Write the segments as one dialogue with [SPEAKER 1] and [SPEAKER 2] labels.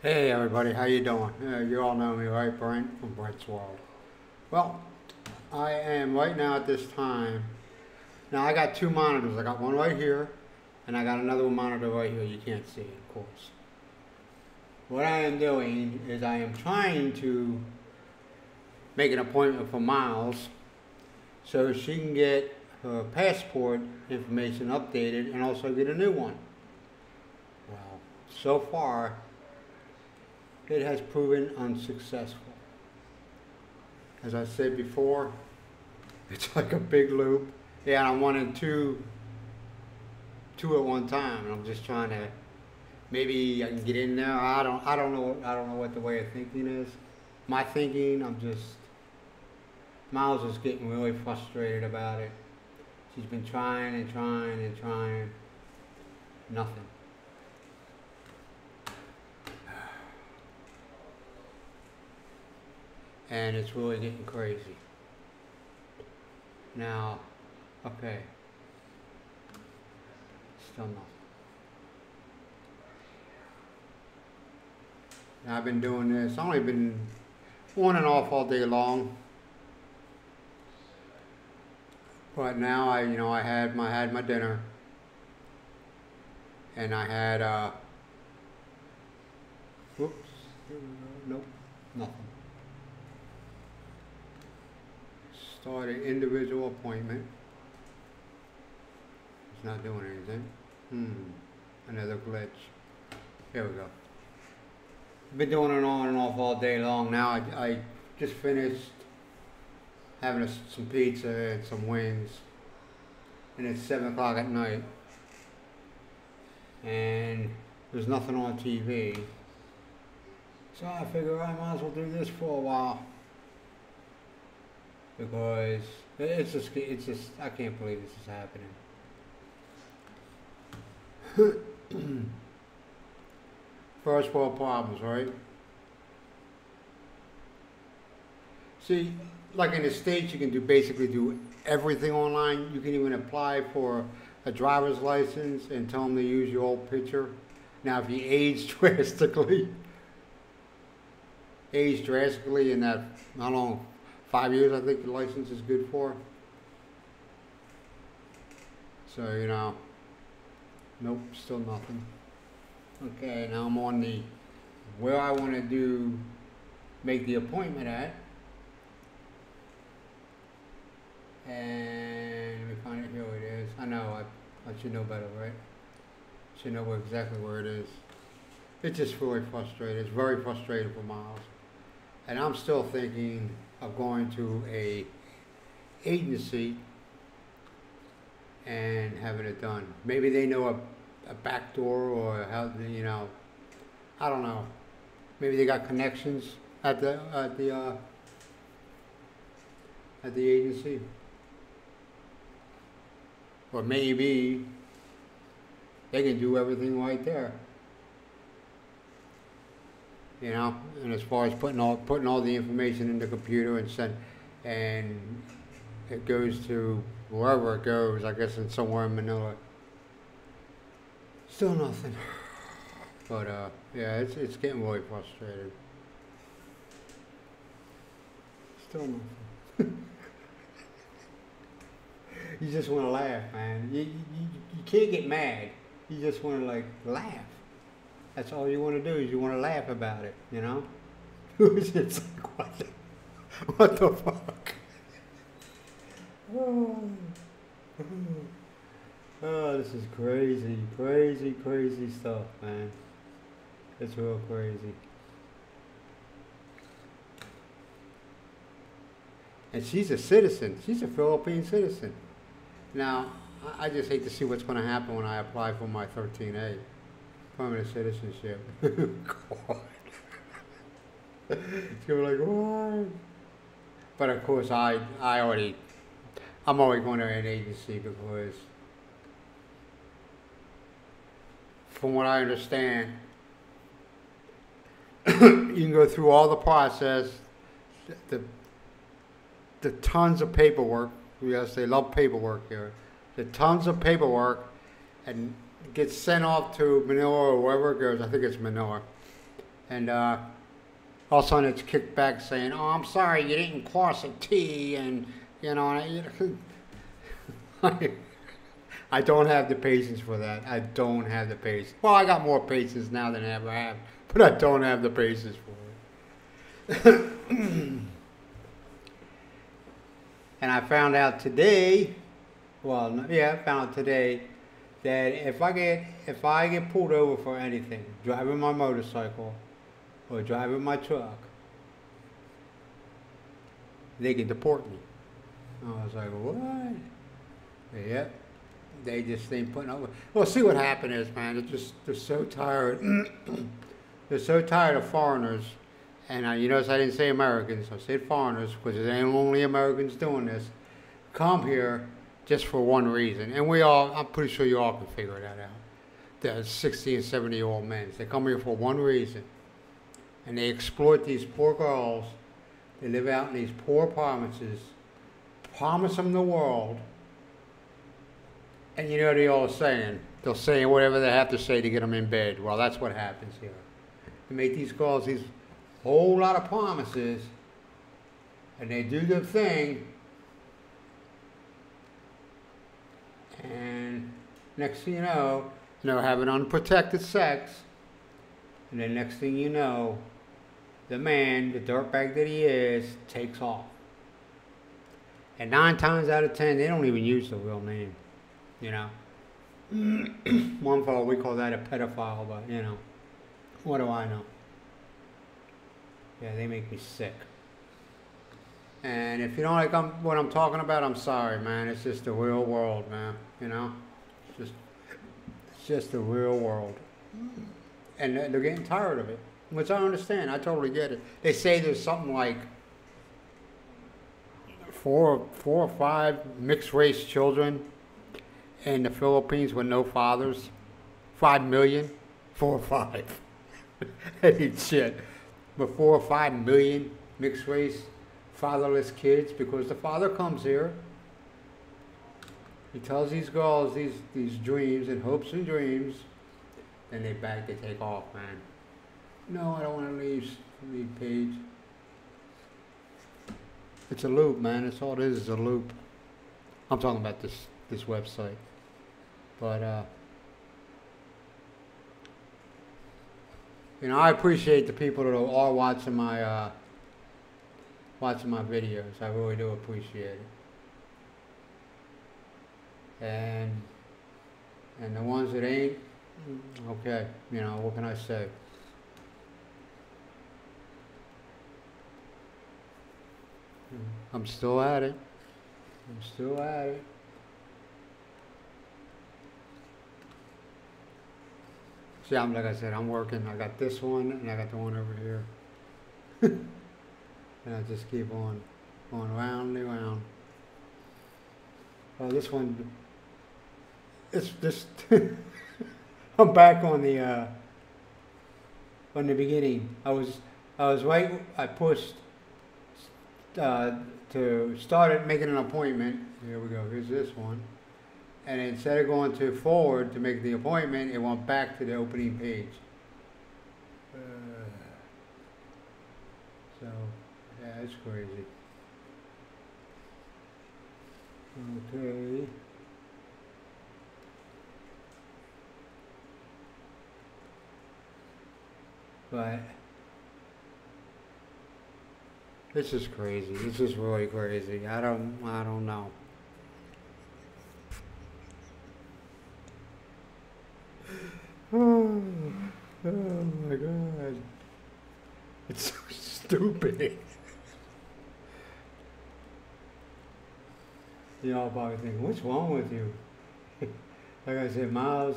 [SPEAKER 1] Hey everybody, how you doing? Uh, you all know me, right? Brent from Brent's World. Well, I am right now at this time. Now I got two monitors. I got one right here, and I got another monitor right here. You can't see it, of course. What I am doing is I am trying to make an appointment for Miles so she can get her passport information updated and also get a new one. Well, so far it has proven unsuccessful. As I said before, it's like a big loop. Yeah, I'm wanting two, two at one time, and I'm just trying to, maybe I can get in there. I don't, I don't know, I don't know what the way of thinking is. My thinking, I'm just, Miles is getting really frustrated about it. She's been trying and trying and trying, nothing. And it's really getting crazy. Now, okay, still I've been doing this, I've only been on and off all day long. But now I, you know, I had my had my dinner, and I had uh, whoops, nope, nothing. Start an individual appointment. It's not doing anything. Hmm, another glitch. Here we go. Been doing it on and off all day long. Now I, I just finished having a, some pizza and some wings. And it's 7 o'clock at night. And there's nothing on TV. So I figure I might as well do this for a while because it's just it's just I can't believe this is happening. First world problems, right? See, like in the States, you can do basically do everything online. You can even apply for a driver's license and tell them to use your old picture. Now, if you age drastically, age drastically in that, how long, five years I think the license is good for. So, you know, nope, still nothing. Okay, now I'm on the, where I want to do, make the appointment at. And let me find it, here it is. I know, I, I should know better, right? Should know exactly where it is. It's just really frustrating. It's very frustrating for Miles. And I'm still thinking of going to a agency and having it done. Maybe they know a, a back door or how, you know, I don't know. Maybe they got connections at the, at the, uh, at the agency. Or maybe they can do everything right there. You know, and as far as putting all putting all the information in the computer and send, and it goes to wherever it goes. I guess in somewhere in Manila. Still nothing. But uh, yeah, it's it's getting really frustrated. Still nothing. you just want to laugh, man. You, you, you can't get mad. You just want to like laugh. That's all you want to do is you want to laugh about it, you know? it's like, what the, what the fuck? Oh, oh, this is crazy, crazy, crazy stuff, man. It's real crazy. And she's a citizen. She's a Philippine citizen. Now, I just hate to see what's going to happen when I apply for my 13A permanent citizenship. God. gonna be like, what? But of course, I, I already, I'm already going to an agency because, from what I understand, you can go through all the process, the, the tons of paperwork. Yes, they love paperwork here. The tons of paperwork, and gets sent off to Manila or wherever it goes. I think it's Manila. and uh, all of a sudden it's kicked back saying, "Oh, I'm sorry, you didn't cross a T," and you know, I, I don't have the patience for that. I don't have the patience. Well, I got more patience now than I ever have, but I don't have the patience for it. and I found out today, well, yeah, I found out today that if I get if I get pulled over for anything, driving my motorcycle or driving my truck, they can deport me. I was like, what? Yep. They just ain't putting up with. Well, see what happened is, man. They're just they're so tired. they're so tired of foreigners. And uh, you notice I didn't say Americans. I said foreigners because there ain't only Americans doing this. Come here just for one reason, and we all. I'm pretty sure you all can figure that out. The 60 and 70 year old men. They come here for one reason, and they exploit these poor girls. They live out in these poor provinces, promise them the world, and you know what they all saying? They'll say whatever they have to say to get them in bed. Well, that's what happens here. They make these girls these whole lot of promises, and they do the thing, and next thing you know, they're having unprotected sex, and then next thing you know, the man, the dirtbag that he is, takes off. And nine times out of ten, they don't even use the real name. You know, one fellow we call that a pedophile, but you know, what do I know? Yeah, they make me sick. And if you don't like I'm, what I'm talking about, I'm sorry, man. It's just the real world, man. You know, it's just it's just the real world, and they're getting tired of it, which I understand. I totally get it. They say there's something like four, four or five mixed race children in the Philippines with no fathers. Five million, four or five. shit. But four or five million mixed race fatherless kids because the father comes here. He tells these girls these, these dreams and hopes and dreams, and they back, they take off, man. No, I don't want to leave, leave page. It's a loop, man. It's all it is, is a loop. I'm talking about this, this website. But, uh, you know, I appreciate the people that are watching my, uh, watching my videos. I really do appreciate it. And, and the ones that ain't, okay, you know, what can I say? I'm still at it. I'm still at it. See, I'm like I said, I'm working. I got this one and I got the one over here. and I just keep on going round and round. Well, this one, it's just, I'm back on the, uh, on the beginning. I was, I was right, I pushed, uh, to start it, making an appointment. Here we go, here's this one. And instead of going to forward to make the appointment, it went back to the opening page. Uh, So, it's crazy. Okay. But this is crazy. This is really crazy. I don't I don't know. Oh, oh my god. It's so stupid. Y'all probably think, what's wrong with you? like I said, Miles,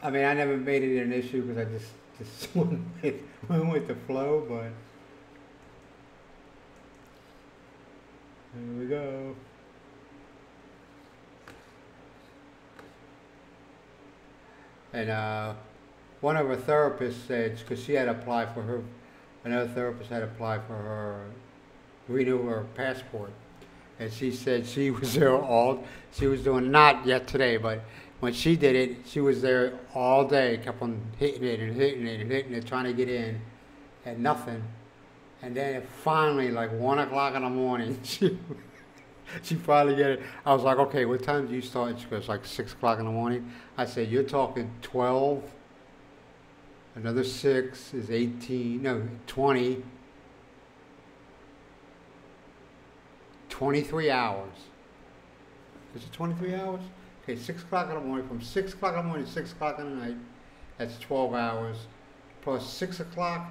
[SPEAKER 1] I mean, I never made it an issue because I just, just went with, went with the flow, but here we go. And uh, one of her therapists said, because she had applied for her, another therapist had applied for her, renew her passport. And she said she was there all, she was doing, not yet today, but when she did it, she was there all day, kept on hitting it and hitting it and hitting it, trying to get in. and nothing. And then finally, like one o'clock in the morning, she she finally get it. I was like, okay, what time do you start? She goes like six o'clock in the morning. I said, you're talking twelve. Another six is eighteen. No, twenty. 23 hours. Is it 23 hours? Okay, 6 o'clock in the morning, from 6 o'clock in the morning to 6 o'clock in the night, that's 12 hours. Plus 6 o'clock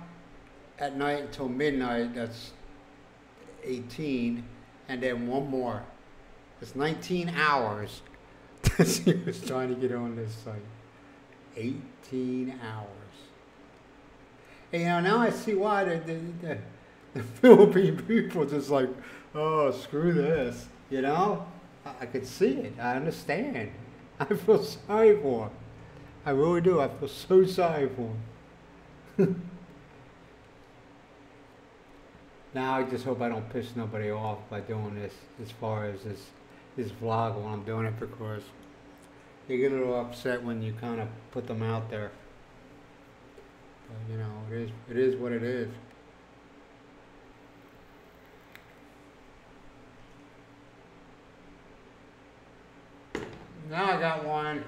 [SPEAKER 1] at night until midnight, that's 18. And then one more. It's 19 hours that she was trying to get on this site. 18 hours. And you know, now I see why the, the, the, the Philippine people just like, oh, screw this. You know? I, I could see it. I understand. I feel sorry for him. I really do. I feel so sorry for him. now I just hope I don't piss nobody off by doing this as far as this this vlog when I'm doing it because they get a little upset when you kind of put them out there. But, you know, it is it is what it is. Now I got one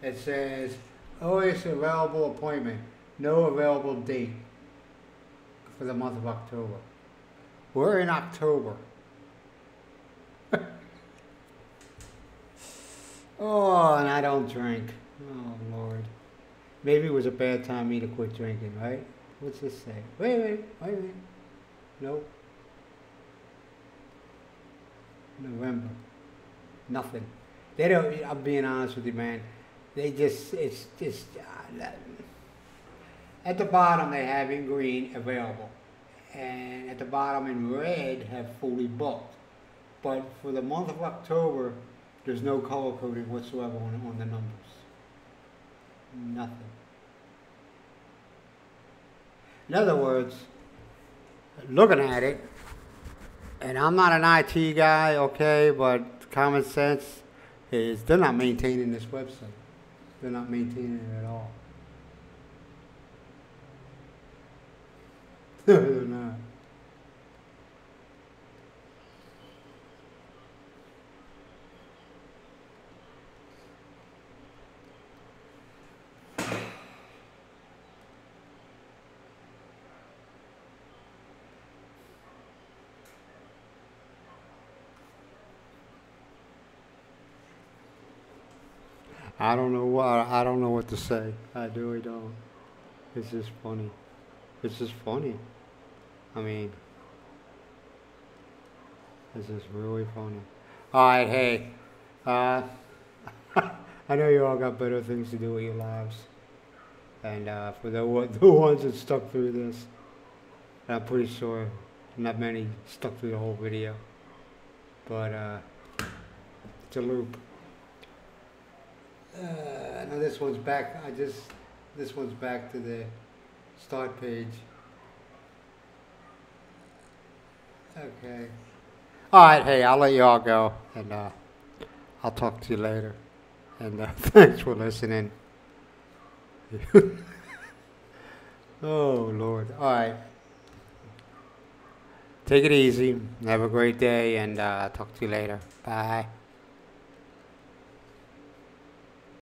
[SPEAKER 1] that says, always available appointment, no available date for the month of October. We're in October. oh, and I don't drink. Oh, Lord. Maybe it was a bad time me to quit drinking, right? What's this say? Wait, wait, wait a minute. Nope. November. Nothing. They don't. I'm being honest with you, man. They just. It's just. Uh, at the bottom, they have in green available, and at the bottom in red have fully booked. But for the month of October, there's no color coding whatsoever on, on the numbers. Nothing. In other words, looking at it, and I'm not an IT guy, okay, but common sense is they're not maintaining this website. They're not maintaining it at all. they're not. I don't know what I don't know what to say. I really don't. It's just funny. It's just funny. I mean, it's just really funny. All right, hey. Uh, I know you all got better things to do with your lives, and uh, for the the ones that stuck through this, I'm pretty sure not many stuck through the whole video, but uh, it's a loop. Uh, now this one's back, I just, this one's back to the start page. Okay. All right, hey, I'll let you all go, and uh, I'll talk to you later. And uh, thanks for listening. oh, Lord. All right. Take it easy. Have a great day, and uh, talk to you later. Bye.